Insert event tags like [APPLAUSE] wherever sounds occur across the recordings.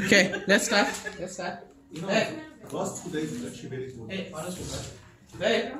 Okay, let's start. Let's start. You know, Hey, last two days is actually very good. hey, honest with Right.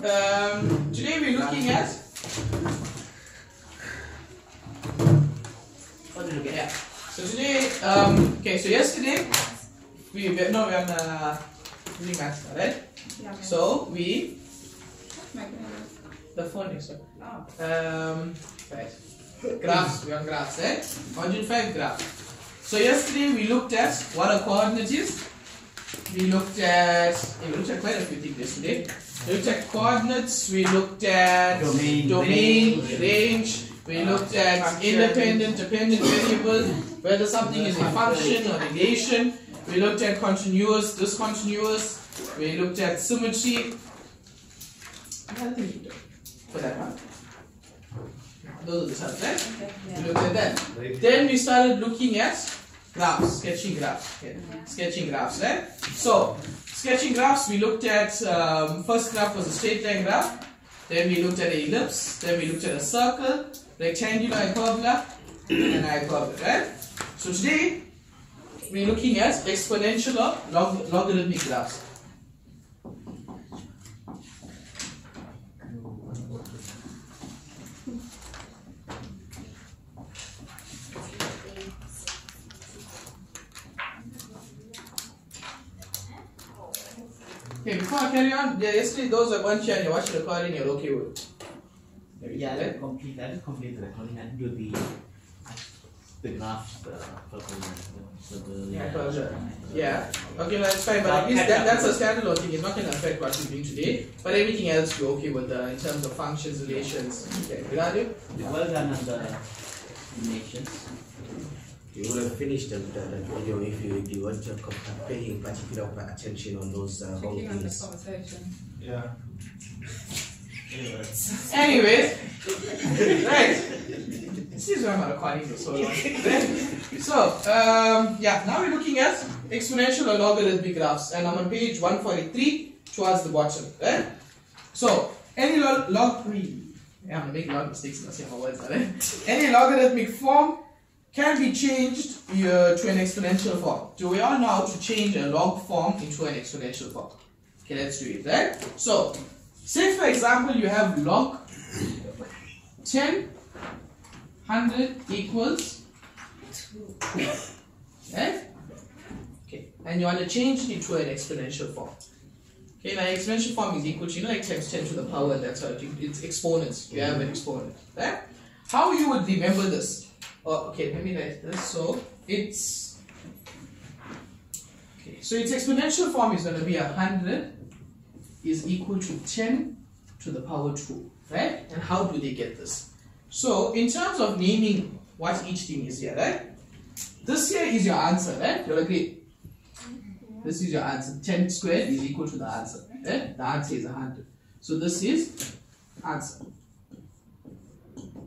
Um, today we're looking at. What did we get? Yeah. So today, um, okay. So yesterday, we we- no we're on uh, doing maths, now, right? So we the phone is um right graphs. We're on graphs, right? Module five graph. So yesterday we looked at what a coordinate is. We looked at we looked at quite a few things yesterday. We looked at coordinates. We looked at Domain, domain range. range. We uh, looked at independent, dependent variable, whether something is a function or relation. We looked at continuous, discontinuous. We looked at symmetry. Another thing we did for that one. Those are the subs, right? We looked at that. Then we started looking at graphs, sketching graphs. Okay. Sketching graphs, right? So, sketching graphs, we looked at, um, first graph was a straight line graph. Then we looked at an ellipse. Then we looked at a circle, rectangular, hyperbola, and an hyperbola, right? So today, we're looking at exponential or log- logarithmic graphs. Okay, carry on, yeah, yesterday those weren't here and you watched the recording, you're okay with. Yeah, right? let complete. I just complete the recording and do the the graphs, the purple the the Yeah, closure. Yeah. Okay, no, that's fine, but at least that, that's a standalone thing. It's not going to affect what we're doing today. But everything else you're okay with uh, in terms of functions, relations. Okay, without you? Well done on the nations. You would have finished the, the, the video if you, if you want to co- paying particular attention on those uh, wrong Clicking on the things. conversation. Yeah. [LAUGHS] Anyway. Anyways, right. This is why I'm recording this so long. So, um, yeah, now we're looking at exponential or logarithmic graphs, and I'm on page 143 towards the bottom. Right? So, any log, log 3, yeah, I'm gonna make a lot of mistakes in the same words, right? Any logarithmic form can be changed uh, to an exponential form. So we all know how to change a log form into an exponential form. Okay, let's do it, right? So, say for example you have log 10, 100 equals 2. Right? Okay, and you want to change it into an exponential form. Okay, now exponential form is equal to, you know, like times 10 to the power, that's how it, it's exponents. You have an exponent, right? How you would remember this? Oh, okay, let me write this. So, it's, okay, so its exponential form is going to be a 100 is equal to 10 to the power 2, right? And how do they get this? So, in terms of naming what each thing is here, right? This here is your answer, right? You'll agree? This is your answer. 10 squared is equal to the answer. Right? The answer is 100. So this is answer.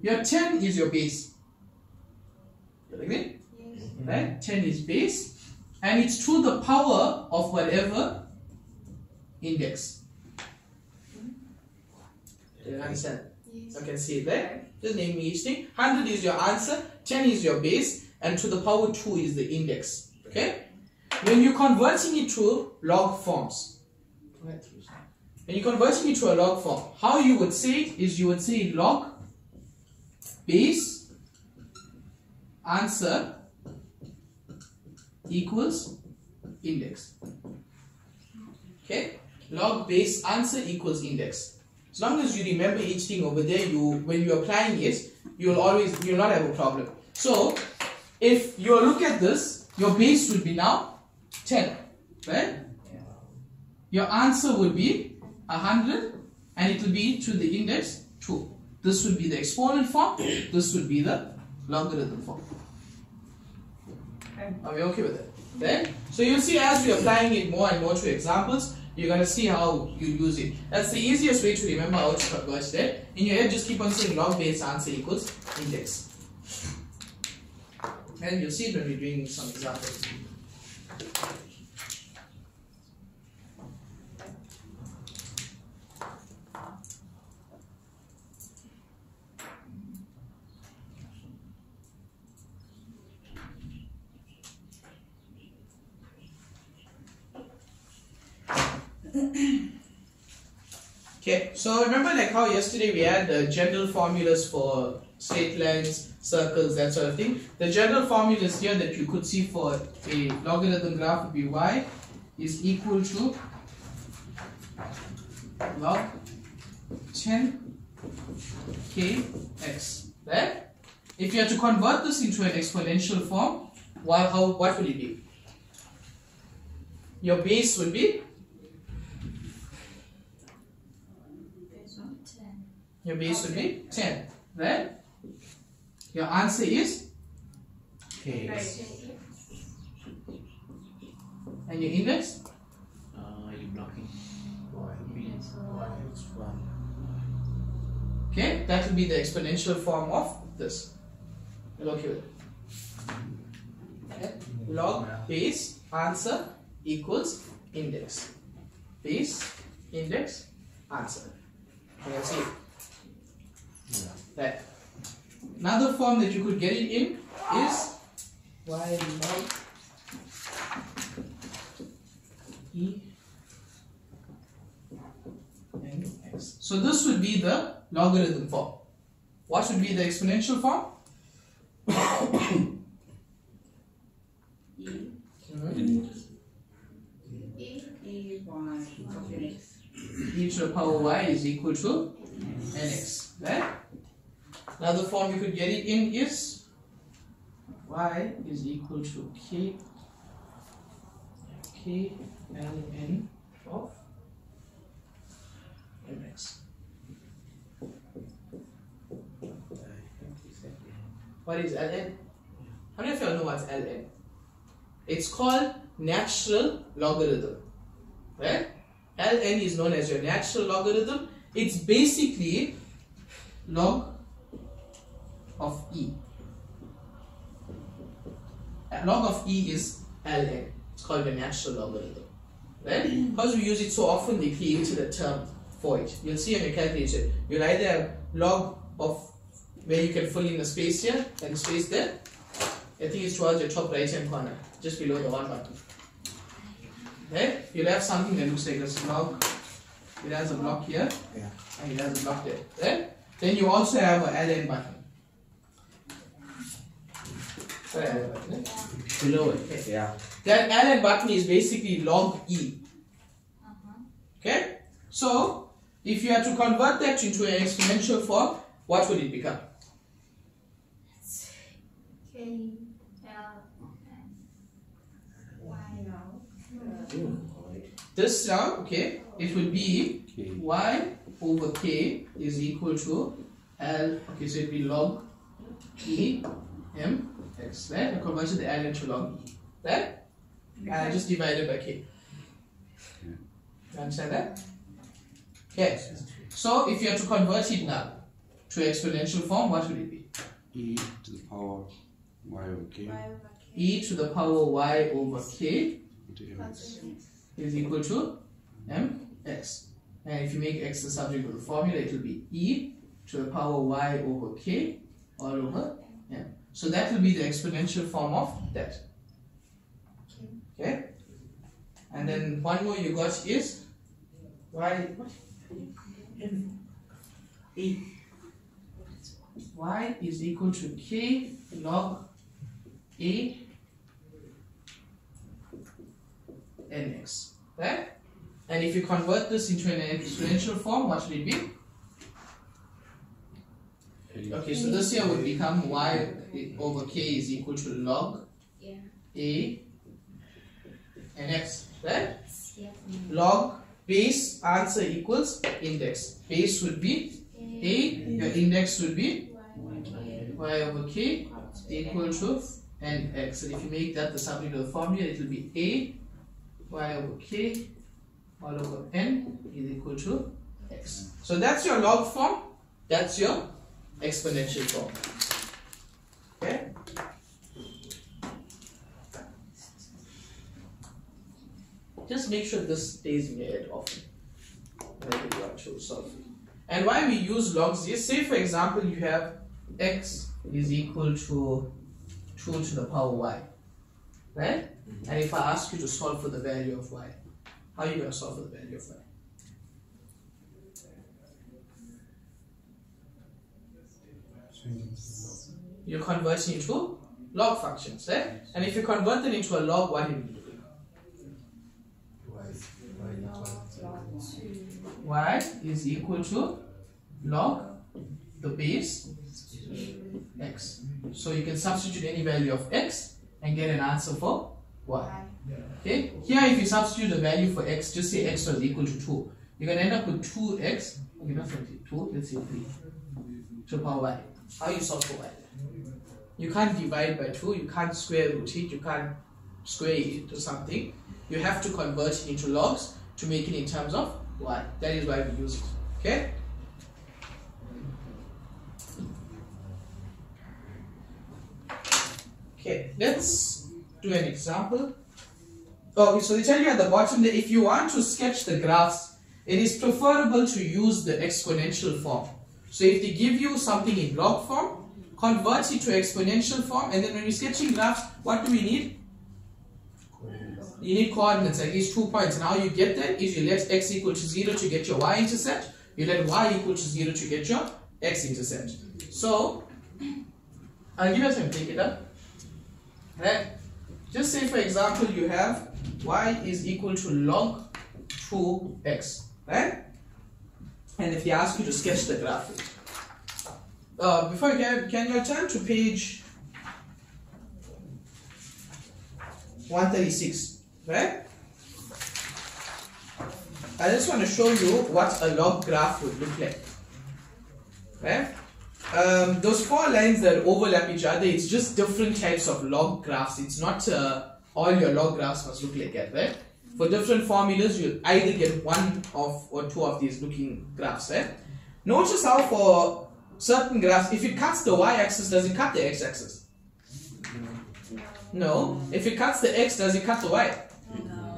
Your 10 is your base. You agree? Right? 10 is base. And it's to the power of whatever index. Do you understand? So I can see it there. Just name me each thing. 100 is your answer, 10 is your base, and to the power 2 is the index. Okay? When you're converting it to log forms, when you're converting it to a log form, how you would say it is you would say log base answer equals index. Okay? Log base answer equals index. As long as you remember each thing over there, you when you're applying it, you'll always you'll not have a problem. So if you look at this, your base would be now 10, right? Your answer would be 100 and it will be to the index 2. This would be the exponent form, this would be the logarithm form. Are we okay with it? Right? So you'll see as we're applying it more and more to examples, you're going to see how you use it. That's the easiest way to remember how to convert that. In your head, just keep on saying log base answer equals index. And you'll see it when we're doing some examples. [COUGHS] Okay, so remember like how yesterday we had the general formulas for straight lines, circles, that sort of thing. The general formulas here that you could see for a logarithm graph would be y is equal to log 10 kx. Right? If you had to convert this into an exponential form, why, how, what would it be? Your base would be Your base would be 10, right? Your answer is Okay. and your index Uh, you blocking. Y. Y is one. okay that will be the exponential form of this look here okay. log base answer equals index base index answer you can see. That another form that you could get it in is y log e n x. So this would be the logarithm form. What should be the exponential form? E to the power y is equal to nx. Right? Another form you could get it in is y is equal to k k ln of mx. What is ln? How many of you all know what's ln? It's called natural logarithm. Right? ln is known as your natural logarithm. It's basically log of e. Log of e is ln. It's called the natural logarithm. Right? Because we use it so often, they created a term for it. You'll see on your calculator. You'll either have log of where you can fill in the space here and the space there. I think it's towards your top right hand corner, just below the one button. Right? You'll have something that looks like this log. It has a block here Yeah. and it has a block there. Right? Then you also have a ln button. Sorry, LN eh? Below it. Yeah. That ln button is basically log e. Okay? So, if you had to convert that into an exponential form, what would it become? This now, okay, it would be y over k is equal to L, okay, so it would be log e m x, right? I converted the L into log e, right? And I just divided by k. You understand that? Okay, so if you have to convert it now to exponential form, what would it be? e to the power y over k e to the power y over k is equal to mx. And if you make x the subject of the formula, it will be e to the power y over k all over m. So that will be the exponential form of that. Okay? And then one more you got is y. E. y is equal to k log a nx. Right? And if you convert this into an exponential form, what should it be? Okay, so this here would become y over k is equal to log a nx. Right? Log base answer equals index. Base would be a, your index would be y over k equal to nx. And if you make that the subject of the formula, it will be a y over k all over n is equal to x. So that's your log form, that's your exponential form. Okay? Just make sure this stays in your head often. And I think you actually solve it. And why we use logs is say for example you have x is equal to 2 to the power y. Right? Mm-hmm. And if I ask you to solve for the value of y, How are you going to solve for the value of y? You're converting into log functions, eh? And if you convert it into a log, what do you do? y is equal to log the base x. So you can substitute any value of x and get an answer for y. Okay, here if you substitute the value for x, just say x was equal to 2. You're going to end up with 2x, okay, not 2, let's say 3 to power y. How you solve for y? You can't divide by 2, you can't square root it, you can't square it to something. You have to convert it into logs to make it in terms of y. That is why we use it. Okay? Okay, let's do an example. Oh, so they tell you at the bottom that if you want to sketch the graphs, it is preferable to use the exponential form. So if they give you something in log form, converts it to exponential form, and then when you're sketching graphs, what do we need? You need coordinates, at least two points. And how you get that is you let x equal to 0 to get your y-intercept, you let y equal to 0 to get your x-intercept. So, I'll give you some take it up. Right? Just say for example you have y is equal to log 2x, right? And if they ask you to sketch the graph, uh, before you can, can you turn to page 136, right? I just want to show you what a log graph would look like, right? Um, those four lines that overlap each other, it's just different types of log graphs. It's not uh, all your log graphs must look like that, right? For different formulas, you'll either get one of or two of these looking graphs, right? Notice how for certain graphs, if it cuts the y-axis, does it cut the x-axis? No. If it cuts the x, does it cut the y?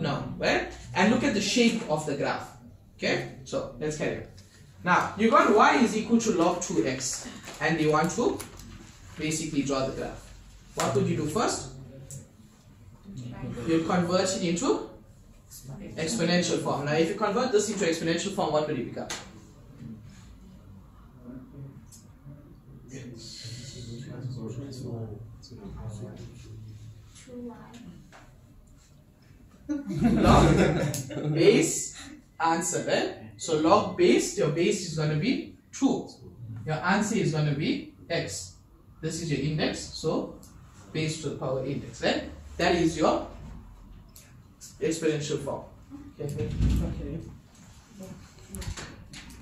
No. Right? And look at the shape of the graph. Okay? So, let's carry on. Now, you got y is equal to log 2x and you want to basically draw the graph. What would you do first? You convert it into exponential form. Now, if you convert this into exponential form, what will it become? log base answer, right? So log base, your base is going to be 2. Your answer is going to be x. This is your index, so base to the power index, right? That is your exponential form. Okay. okay.